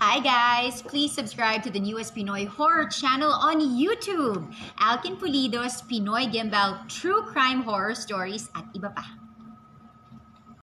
Hi guys! Please subscribe to the newest Pinoy horror channel on YouTube. Alkin Fullido's Pinoy Gimbal True Crime Horror Stories at iba pa.